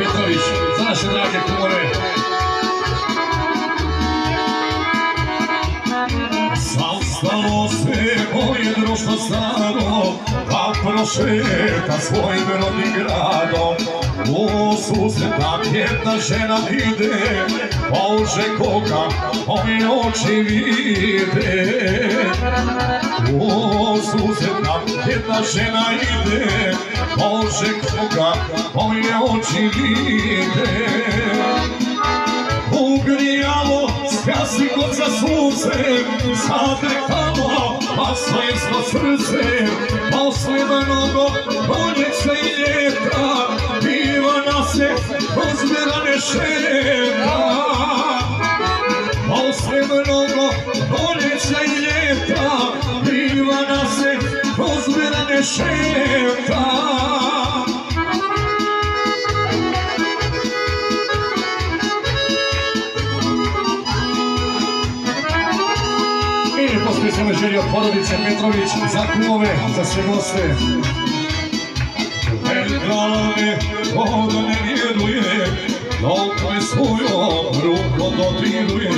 Petrović, za naše drage kumove. Zastalo se moje društvo staro, pa prošeta svojim rodnim gradom. U susretak jedna žena ide, Bože koga moje oči vide. U susretak jedna žena ide, Bože koga moje oči vide. Ugrijalo skasi kod za sunce Zadrkalo maslinsko srce Posle mnogo boljeća i ljeta Ivana se uzmirane šeta Posle mnogo boljeća i ljeta Ivana se uzmirane šeta I poslije sam želio od porodice Petrović za kumove, za sve goste. Dok me svojom rukom dodiruje.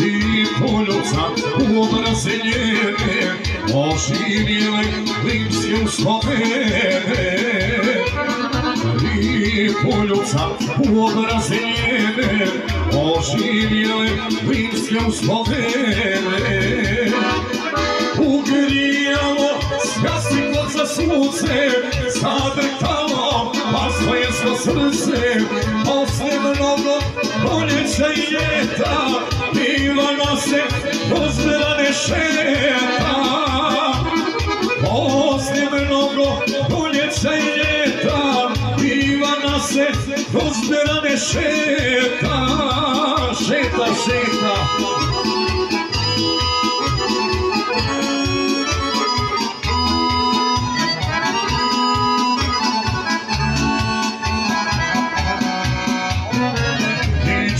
I poljuca u obraze njene, oživjele limske uspomene. I poljuca u obraze njene, oživjele limske uspomene. Ugrijalo skasilo za sunce, zadrhtalo maslinsko srce, posle mnogo boljeća i ljeta, Ivana se uzmerane šeta. Posle mnogo boljeća i ljeta, Ivana se uzmerane šeta, šeta, šeta.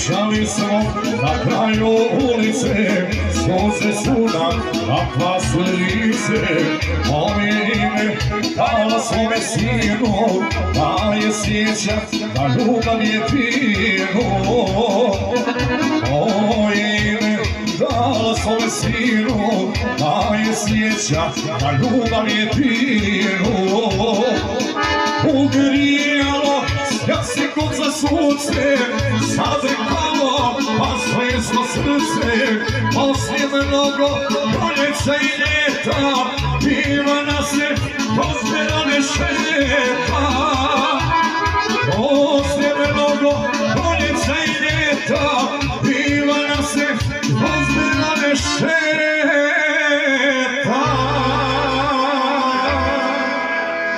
Pričali smo na kraju ulice, sunce suna na kvasu lice. Moje ime dala svome sinu, da je sjeća, da ljubav je pinu. Moje ime dala svome sinu, da je sjeća, da ljubav je pinu. Ugrijalo Jasnikog za sunce, srce, poslije mnogo boljeća i ljeta, Ivana se pozbjerane šeta.